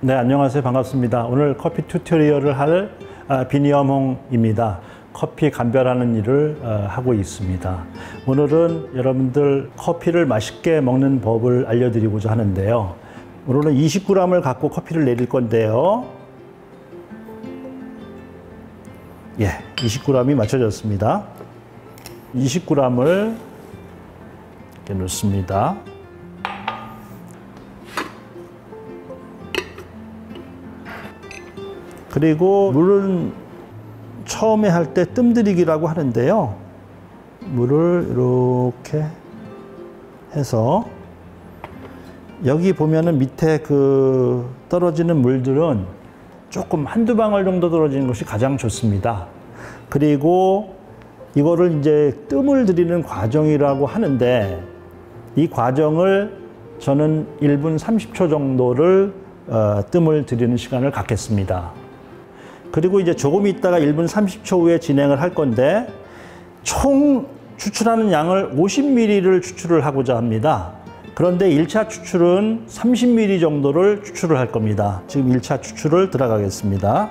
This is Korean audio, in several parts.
네, 안녕하세요. 반갑습니다. 오늘 커피 튜토리얼을 할 아, 비니엄홍입니다. 커피 감별하는 일을 어, 하고 있습니다. 오늘은 여러분들 커피를 맛있게 먹는 법을 알려드리고자 하는데요. 오늘은 20g을 갖고 커피를 내릴 건데요. 예, 20g이 맞춰졌습니다. 20g을 이렇게 넣습니다. 그리고 물은 처음에 할 때 뜸들이기라고 하는데요. 물을 이렇게 해서 여기 보면은 밑에 그 떨어지는 물들은 조금 한두 방울 정도 떨어지는 것이 가장 좋습니다. 그리고 이거를 이제 뜸을 들이는 과정이라고 하는데 이 과정을 저는 1분 30초 정도를 어, 뜸을 들이는 시간을 갖겠습니다. 그리고 이제 조금 있다가 1분 30초 후에 진행을 할 건데 총 추출하는 양을 50ml를 추출을 하고자 합니다. 그런데 1차 추출은 30ml 정도를 추출을 할 겁니다. 지금 1차 추출을 들어가겠습니다.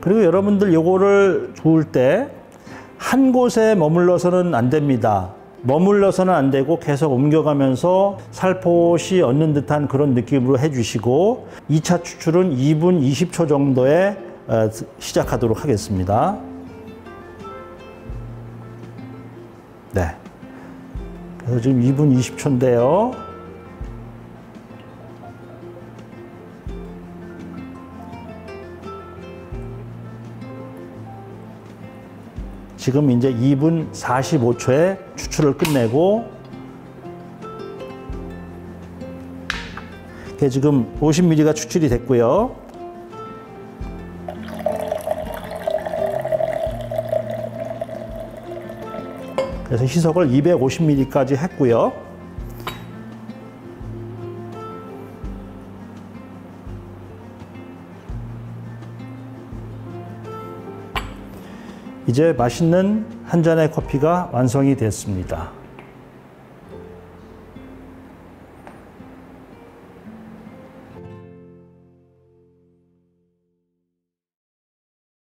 그리고 여러분들 요거를 부을 때한 곳에 머물러서는 안 됩니다. 머물러서는 안 되고 계속 옮겨가면서 살포시 얻는 듯한 그런 느낌으로 해주시고 2차 추출은 2분 20초 정도에 어, 시작하도록 하겠습니다. 네. 그래서 지금 2분 20초인데요. 지금 이제 2분 45초에 추출을 끝내고 지금 50ml가 추출이 됐고요. 그래서 희석을 250ml까지 했고요. 이제 맛있는 한 잔의 커피가 완성이 됐습니다.